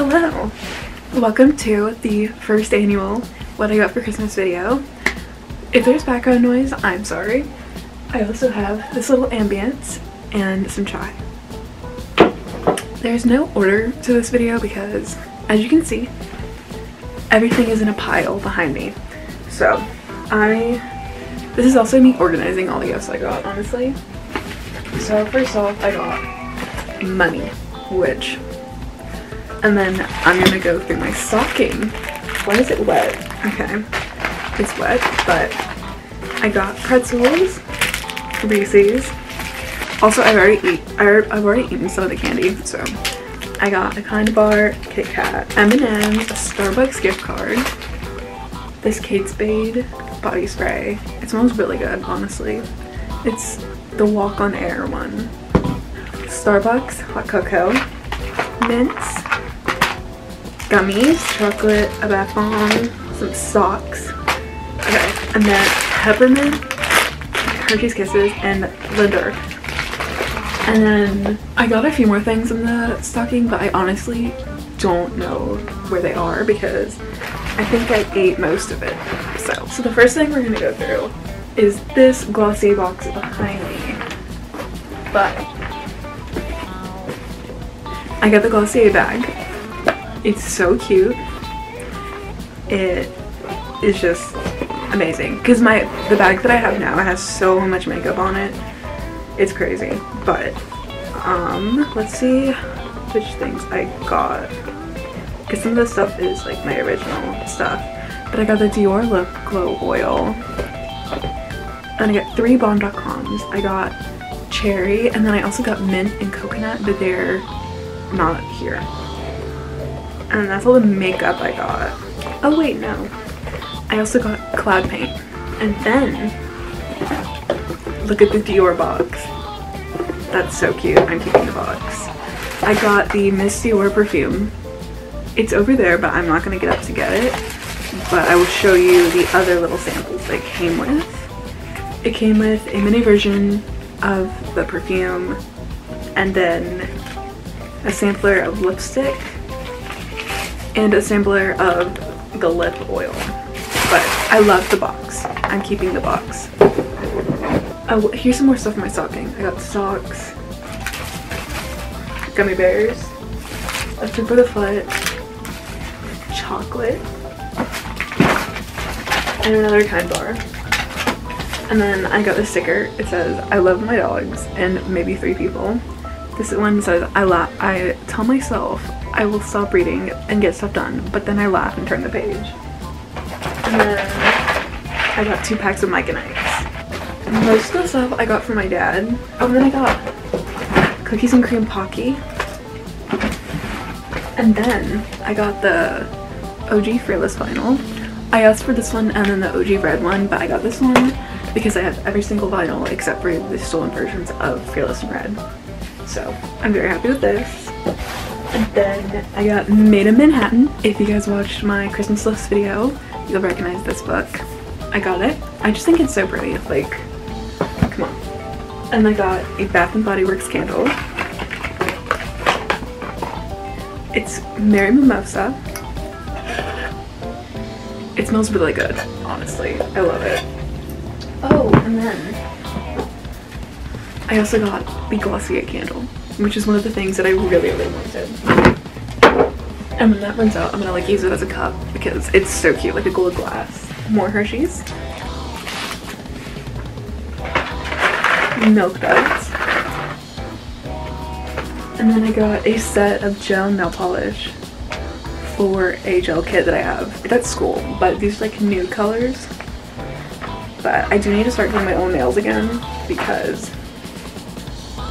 Hello! Welcome to the first annual What I Got for Christmas video. If there's background noise, I'm sorry. I also have this little ambience and some chai. There's no order to this video because, as you can see, everything is in a pile behind me. So, I... This is also me organizing all the gifts I got, honestly. So, first off, I got money, which and then I'm gonna go through my stocking. Why is it wet? Okay, it's wet, but I got pretzels, Reese's. Also, I've already eat. Er, I've already eaten some of the candy, so I got a kind bar, Kit Kat, M&M's, a Starbucks gift card, this Kate Spade body spray. It smells really good, honestly. It's the Walk on Air one. Starbucks hot cocoa, mints, gummies, chocolate, a bath bomb, some socks. Okay, and then peppermint, Hershey's Kisses, and Lindor. And then I got a few more things in the stocking, but I honestly don't know where they are because I think I ate most of it. So, so the first thing we're gonna go through is this glossy box behind me. But I got the Glossier bag it's so cute. It is just amazing because my the bag that I have now has so much makeup on it. It's crazy. But um let's see which things I got. Because some of the stuff is like my original stuff. But I got the Dior Lip Glow Oil. And I got three Balm Dotcoms. I got cherry and then I also got mint and coconut but they're not here and that's all the makeup I got. Oh wait, no. I also got cloud paint. And then, look at the Dior box. That's so cute. I'm keeping the box. I got the Miss Dior perfume. It's over there, but I'm not going to get up to get it. But I will show you the other little samples it came with. It came with a mini version of the perfume and then a sampler of lipstick and a sampler of the lip oil. But I love the box. I'm keeping the box. Oh, here's some more stuff in my stocking. I got socks, gummy bears, a tip for the foot, chocolate, and another kind bar. And then I got this sticker. It says, I love my dogs and maybe three people. This one says, I, la I tell myself I will stop reading and get stuff done, but then I laugh and turn the page. And then I got two packs of Mike and Ike's. Most of the stuff I got from my dad. Oh, and then I got cookies and cream Pocky. And then I got the OG Fearless vinyl. I asked for this one and then the OG red one, but I got this one because I have every single vinyl except for the stolen versions of Fearless and Red. So I'm very happy with this. Then I got Made in Manhattan. If you guys watched my Christmas list video, you'll recognize this book. I got it. I just think it's so pretty. Like, come on. And I got a Bath & Body Works candle. It's Merry Mimosa. It smells really good, honestly. I love it. Oh, and then I also got the Glossier candle which is one of the things that I really, really wanted. And when that runs out, I'm gonna like use it as a cup because it's so cute, like a gold glass. More Hershey's. Milk duds. And then I got a set of gel nail polish for a gel kit that I have. That's cool, but these are like new colors. But I do need to start doing my own nails again because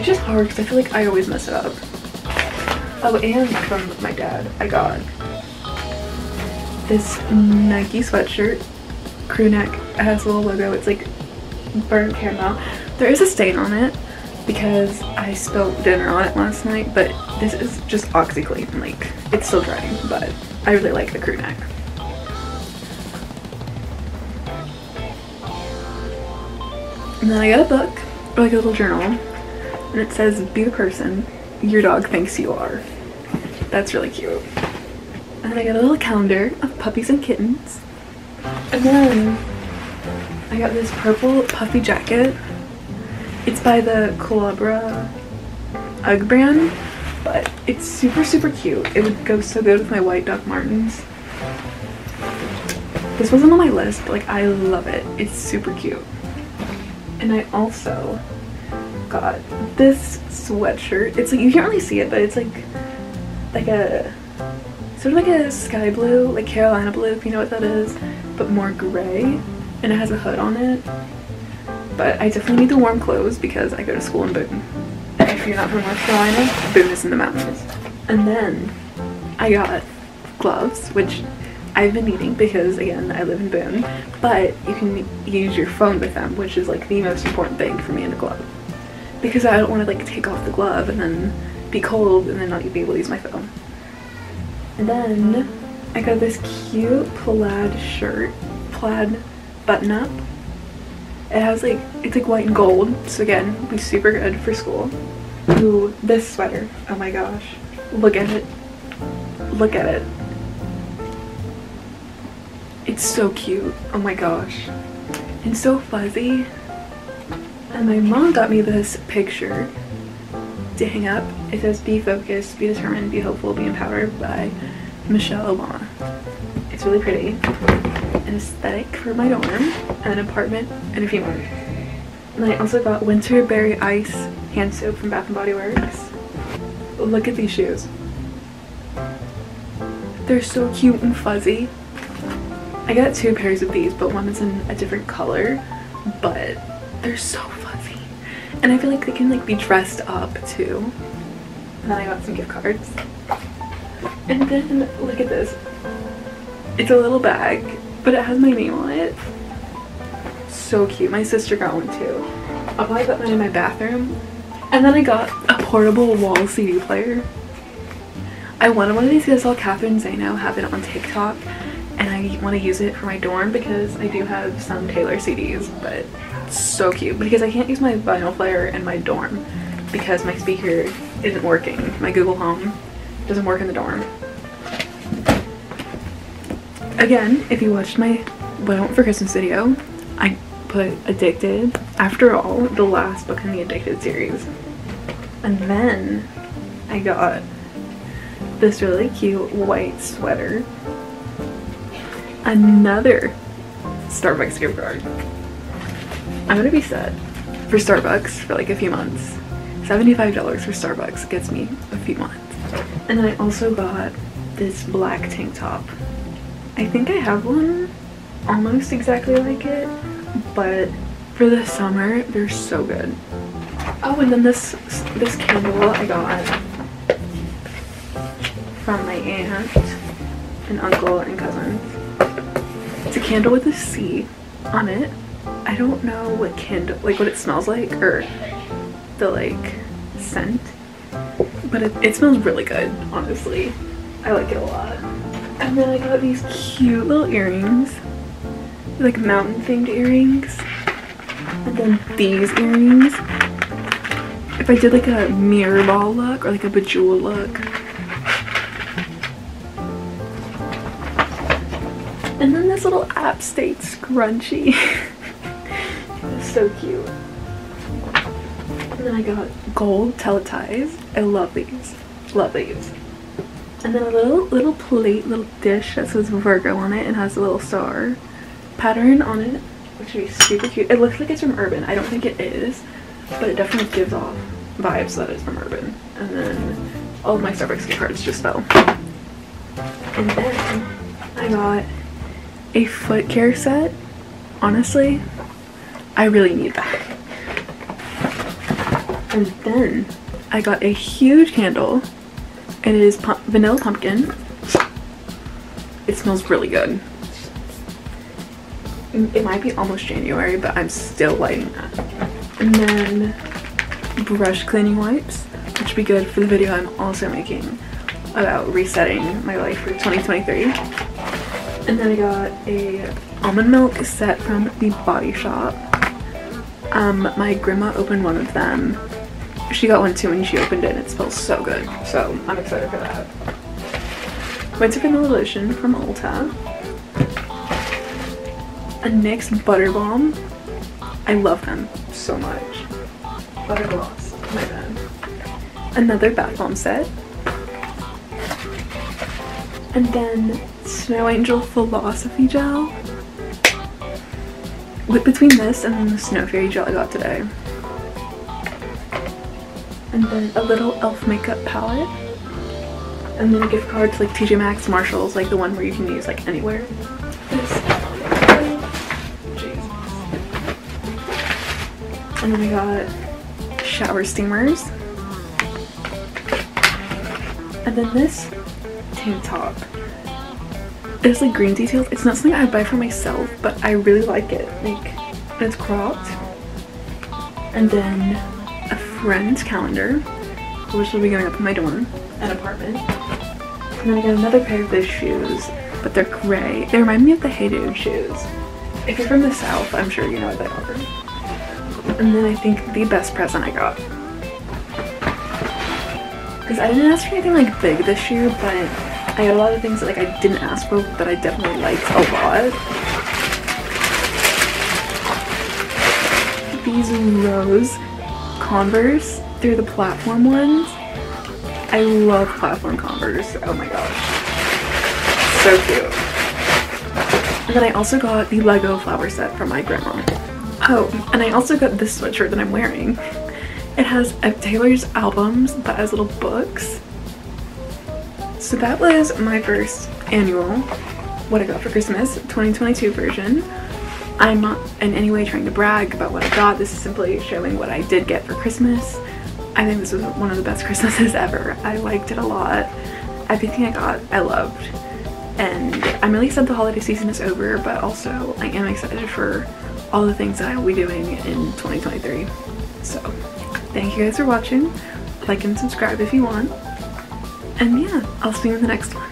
it's just hard because I feel like I always mess it up. Oh, and from my dad, I got this Nike sweatshirt, crew neck. It has a little logo. It's like burnt caramel. There is a stain on it because I spilled dinner on it last night, but this is just OxiClean. Like, it's still drying, but I really like the crew neck. And then I got a book, or like a little journal and it says be the person your dog thinks you are that's really cute And I got a little calendar of puppies and kittens. And then I got this purple puffy jacket. It's by the Koolaburra UGG brand, but it's super, super cute. It would go so good with my white Doc Martens. This wasn't on my list, but like I love it. It's super cute. And I also got this sweatshirt. It's like, you can't really see it, but it's like, like a, sort of like a sky blue, like Carolina blue, if you know what that is, but more gray. And it has a hood on it. But I definitely need the warm clothes because I go to school in Boone. If you're not from North Carolina, Boone is in the mountains. And then I got gloves, which I've been needing because again I live in Boone but you can use your phone with them which is like the most important thing for me in a glove because I don't want to like take off the glove and then be cold and then not be able to use my phone and then I got this cute plaid shirt plaid button up it has like it's like white and gold so again be super good for school Ooh, this sweater oh my gosh look at it look at it it's so cute. Oh my gosh. And so fuzzy. And my mom got me this picture to hang up. It says be focused, be determined, be hopeful, be empowered by Michelle Obama. It's really pretty. An aesthetic for my dorm, an apartment, and a few more. And I also got Winterberry Ice hand soap from Bath & Body Works. Look at these shoes. They're so cute and fuzzy. I got two pairs of these, but one is in a different color, but they're so. And I feel like they can like be dressed up too. And then I got some gift cards. And then look at this. It's a little bag, but it has my name on it. So cute. My sister got one too. I'll probably put mine in my bathroom. And then I got a portable wall CD player. I wanted one of these because I saw Catherine Zano have it on TikTok and I want to use it for my dorm because I do have some Taylor CDs but so cute because I can't use my vinyl player in my dorm because my speaker isn't working. My Google Home doesn't work in the dorm. Again if you watched my what for Christmas video I put Addicted after all the last book in the Addicted series. And then I got this really cute white sweater another Starbucks gift card. I'm gonna be set for Starbucks for like a few months. $75 for Starbucks gets me a few months. And then I also got this black tank top. I think I have one almost exactly like it, but for the summer, they're so good. Oh, and then this this candle I got from my aunt and uncle and cousins. It's a candle with a C on it. I don't know what candle, like what it smells like or the like scent, but it, it smells really good, honestly. I like it a lot. And then I got these cute little earrings, like mountain themed earrings. And then these earrings. If I did like a mirror ball look or like a bejeweled look, little app state scrunchie. so cute. And then I got gold teleties. I love these. Love these. And then a little little plate, little dish that says Virgo on it and has a little star pattern on it, which would be super cute. It looks like it's from Urban. I don't think it is, but it definitely gives off vibes that it's from Urban. And then all of my Starbucks gift cards just fell. And then I got a foot care set, honestly, I really need that. And then I got a huge candle and it is vanilla pumpkin. It smells really good. It might be almost January, but I'm still lighting that. And then brush cleaning wipes, which would be good for the video I'm also making about resetting my life for 2023. And then I got a almond milk set from the Body Shop. Um, my grandma opened one of them. She got one too and she opened it and it smells so good. So I'm excited for that. Winter Vanilla Lotion from Ulta. A NYX Butter Balm. I love them so much. Butter Gloss, my bad. Another bath bomb set. And then Snow Angel Philosophy Gel. With between this and the Snow Fairy gel I got today. And then a little e.l.f. makeup palette. And then a gift card to like TJ Maxx, Marshalls, like the one where you can use like anywhere. And then I got shower steamers. And then this tank top. It's like green details. It's not something I'd buy for myself, but I really like it. Like, it's cropped. And then a friend's calendar, which will be going up in my dorm, an apartment. And then I got another pair of these shoes, but they're gray. They remind me of the Hey Dude shoes. If you're from the south, I'm sure you know what they are. And then I think the best present I got. Because I didn't ask for anything like big this year, but I got a lot of things that like I didn't ask for that I definitely liked a lot. These rose Converse, they're the platform ones. I love platform Converse. Oh my gosh. So cute. And then I also got the Lego flower set from my grandma. Oh, and I also got this sweatshirt that I'm wearing. It has Taylor's albums, but as little books. So that was my first annual, what I got for Christmas, 2022 version. I'm not in any way trying to brag about what I got. This is simply showing what I did get for Christmas. I think this was one of the best Christmases ever. I liked it a lot. Everything I got, I loved. And I'm really sad the holiday season is over, but also I am excited for all the things that I will be doing in 2023. So thank you guys for watching. Like and subscribe if you want. And yeah, I'll see you in the next one.